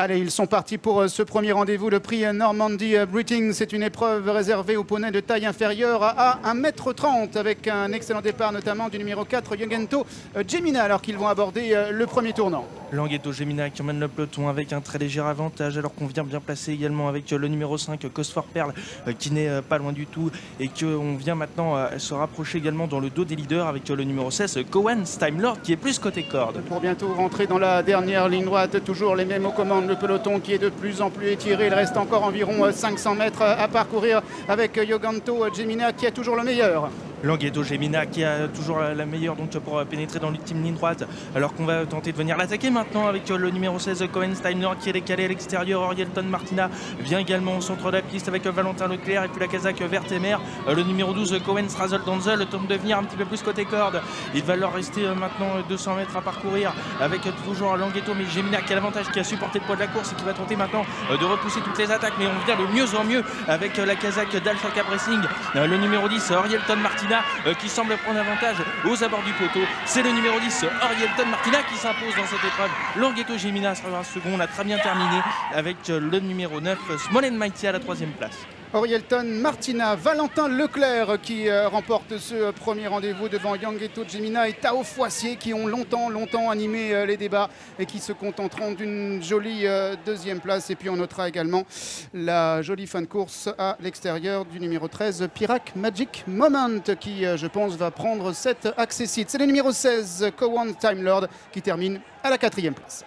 Allez, ils sont partis pour euh, ce premier rendez-vous. Le prix Normandy euh, Breathing, c'est une épreuve réservée aux poneys de taille inférieure à 1m30 avec un excellent départ notamment du numéro 4, Yogento euh, Gemina, alors qu'ils vont aborder le premier tournant. Languetto Gemina qui emmène le peloton avec un très léger avantage alors qu'on vient bien placer également avec le numéro 5 Cosfor Perle qui n'est pas loin du tout et qu'on vient maintenant se rapprocher également dans le dos des leaders avec le numéro 16 Cohen Time Lord qui est plus côté corde. Pour bientôt rentrer dans la dernière ligne droite, toujours les mêmes aux commandes le peloton qui est de plus en plus étiré. Il reste encore environ 500 mètres à parcourir avec Yoganto Gemina qui est toujours le meilleur. Languedo Gemina qui a toujours la meilleure donc pour pénétrer dans l'ultime ligne droite alors qu'on va tenter de venir l'attaquer maintenant avec le numéro 16 Cohen Steiner qui est décalé à l'extérieur. Orielton Martina vient également au centre de la piste avec Valentin Leclerc et puis la casaque Vertemer le numéro 12 Cohen Strazel Donzel tente de venir un petit peu plus côté corde. Il va leur rester euh, maintenant 200 mètres à parcourir avec toujours Languedo mais Gemina qui a l'avantage qui a supporté le poids de la course et qui va tenter maintenant euh, de repousser toutes les attaques. Mais on vient de mieux en mieux avec euh, la casaque d'Alpha Racing. Le numéro 10 Orielton Martina euh, qui semble prendre avantage aux abords du poteau. C'est le numéro 10, Orielton Martina, qui s'impose dans cette épreuve. Languetto Gemina sera second, on a très bien terminé avec euh, le numéro 9, Smolen Mighty à la troisième place. Orielton Martina, Valentin Leclerc qui euh, remporte ce euh, premier rendez-vous devant Yangeto Gemina et Tao Foissier qui ont longtemps, longtemps animé euh, les débats et qui se contenteront d'une jolie deuxième place. Et puis on notera également la jolie fin de course à l'extérieur du numéro 13, Pirac Magic Moment qui, je pense, va prendre cet accessite. C'est le numéro 16, Cowan Time Lord qui termine à la quatrième place.